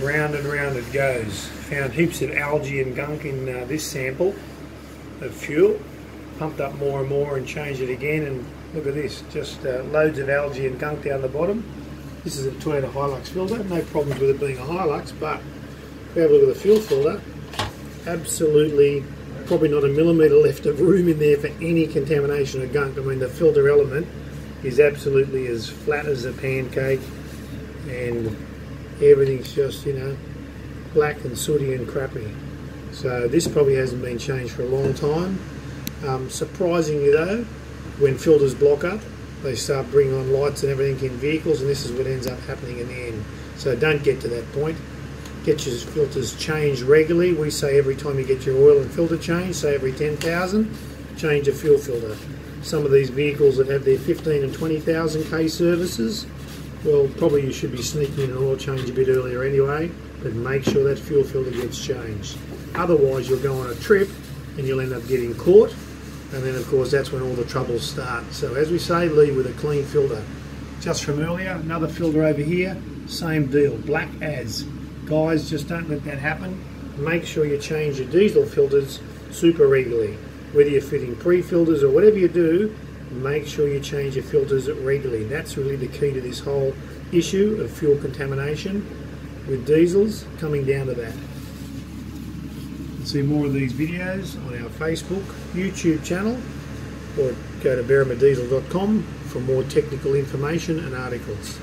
round and round it goes. Found heaps of algae and gunk in uh, this sample of fuel. Pumped up more and more and changed it again and look at this, just uh, loads of algae and gunk down the bottom. This is a Toyota Hilux filter, no problems with it being a Hilux, but if we have a look at the fuel filter, absolutely probably not a millimetre left of room in there for any contamination or gunk. I mean the filter element is absolutely as flat as a pancake and everything's just, you know, black and sooty and crappy. So this probably hasn't been changed for a long time. Um, surprisingly though, when filters block up, they start bringing on lights and everything in vehicles and this is what ends up happening in the end. So don't get to that point. Get your filters changed regularly. We say every time you get your oil and filter changed, say every 10,000, change a fuel filter. Some of these vehicles that have their 15 and 20,000 K services, well, probably you should be sneaking in an oil change a bit earlier anyway, but make sure that fuel filter gets changed. Otherwise, you'll go on a trip and you'll end up getting caught, and then of course that's when all the troubles start. So as we say, leave with a clean filter. Just from earlier, another filter over here, same deal, black as. Guys, just don't let that happen. Make sure you change your diesel filters super regularly. Whether you're fitting pre-filters or whatever you do, make sure you change your filters regularly. That's really the key to this whole issue of fuel contamination with diesels coming down to that. See more of these videos on our Facebook, YouTube channel or go to berrimadiesel.com for more technical information and articles.